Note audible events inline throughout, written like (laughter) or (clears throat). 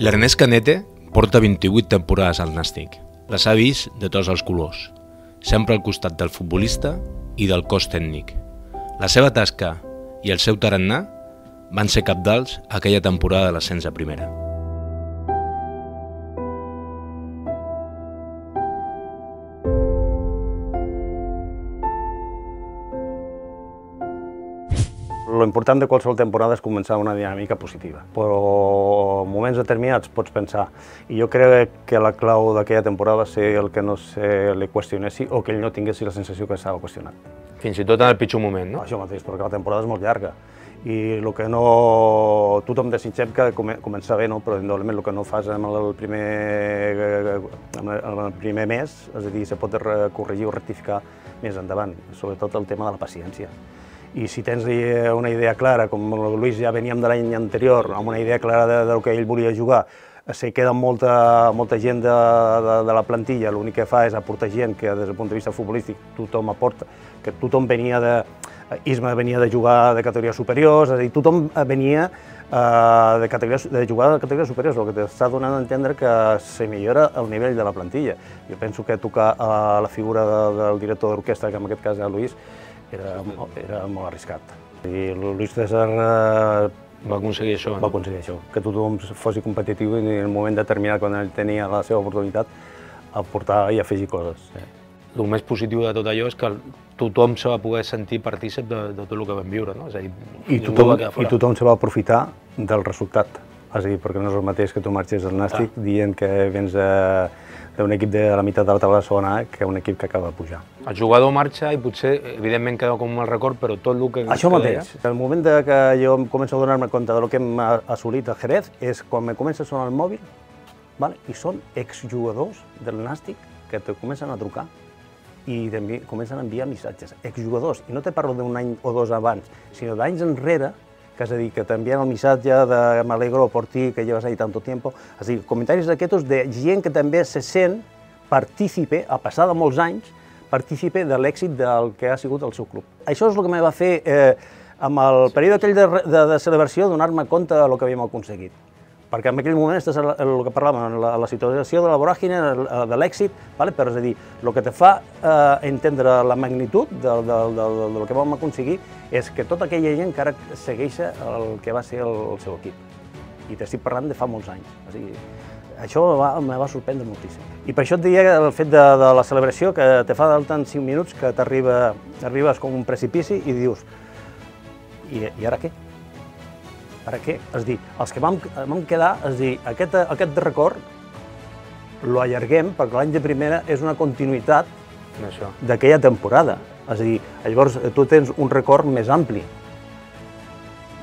L'Ernest Canete porta 28 temporades al Nàstic. Les ha vist de tots els colors, sempre al costat del futbolista i del cos tècnic. La seva tasca i el seu tarannà van ser capdals aquella temporada de l'ascens a primera. Lo important de qualsevol temporada és començar una dinàmica positiva, però en moments determinats pots pensar, i jo crec que la clau d'aquella temporada va ser el que no se li qüestionessi o que ell no tinguessi la sensació que estava qüestionat. Fins i tot en el pitjor moment, no? Això mateix, perquè la temporada és molt llarga i el que no... Tothom desitgem que comença bé, no? però indudablement el que no fas en el primer, en el primer mes, és a dir, se pot corregir o rectificar més endavant, sobretot el tema de la paciència i si tens una idea clara, com el Luis ja veníem de l'any anterior, amb una idea clara de, del que ell volia jugar, se queda molta, molta gent de, de, de la plantilla, l'únic que fa és aportar gent que des del punt de vista futbolístic tothom aporta, que tothom venia de... Isma venia de jugar de categories superiors, és a dir, tothom venia uh, de, categories, de jugar de categories superiors, el que t'està donant a entendre que se millora el nivell de la plantilla. Jo penso que tocar uh, la figura de, del director d'orquestra, que en aquest cas és Luis, era, era molt arriscat. I el Luis César eh, va aconseguir això. Va aconseguir això, que tothom fos competitiu i en el moment determinat, quan ell tenia la seva oportunitat, aportar i afegir coses. Eh. El més positiu de tot allò és que tothom se va poder sentir partícip de, de tot el que vam viure, no? És a dir, I tothom, I tothom se va aprofitar del resultat. És a dir, perquè no és el mateix que tu marxes al Nàstic ah. dient que vens d'un equip de la meitat de la taula de segona A que un equip que acaba de pujar. El jugador marxa i potser, evidentment, queda com un mal record, però tot el que... Això mateix. El moment de que jo començo a donar-me compte del que hem assolit a Jerez és quan me comença a sonar el mòbil vale? i són exjugadors del Nàstic que te comencen a trucar i comencen a enviar missatges. Exjugadors, i no te parlo d'un any o dos abans, sinó d'anys enrere, que és a dir, que t'envien el missatge de m'alegro por ti, que llevas ahí tanto tiempo, és a dir, comentaris d'aquests de gent que també se sent partícipe, a passar de molts anys, partícipe de l'èxit del que ha sigut el seu club. Això és el que me va fer, eh, amb el període aquell de, de, de celebració, donar-me compte del que havíem aconseguit perquè en aquell moment estàs el que parlàvem, la, la situació de la voràgine, de l'èxit, vale? però és a dir, el que te fa eh, entendre la magnitud del, del, del, del que vam aconseguir és que tota aquella gent encara segueix el que va ser el, el seu equip. I t'estic parlant de fa molts anys. O sigui, això va, me va sorprendre moltíssim. I per això et diria el fet de, de la celebració, que te fa tant 5 minuts que t'arriba, arribes com un precipici i dius, i, i ara què? Ara què? És dir, els que vam, vam quedar, és dir, aquest, aquest record lo allarguem perquè l'any de primera és una continuïtat d'aquella temporada. És a dir, llavors tu tens un record més ampli,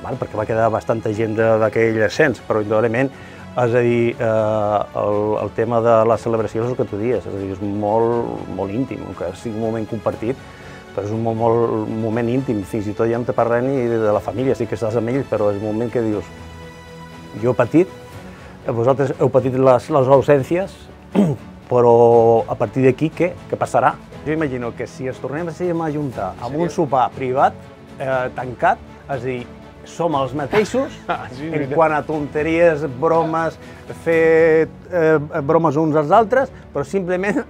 val? perquè va quedar bastanta gent d'aquell ascens, però indudablement és a dir, eh, el, el tema de la celebració és el que tu dius, és a dir, és molt, molt íntim, que sigui un moment compartit, però és un molt, molt moment íntim, fins i tot ja te parlen ni de la família, sí que estàs amb ells, però és un moment que dius, jo he patit, vosaltres heu patit les, les ausències, (clears throat) però a partir d'aquí què? Què passarà? Jo imagino que si ens tornem a juntar amb un sopar privat, eh, tancat, és a dir, som els mateixos (laughs) ah, sí, en quant a tonteries, bromes, fer eh, bromes uns als altres, però simplement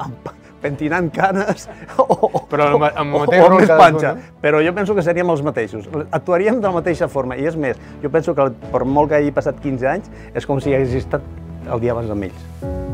pentinant canes (laughs) o, però el mateix o, o més panxa. Però jo penso que seríem els mateixos. Actuaríem de la mateixa forma. I és més, jo penso que per molt que hagi passat 15 anys, és com si hagués estat el dia abans amb ells.